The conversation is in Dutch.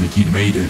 met mit mede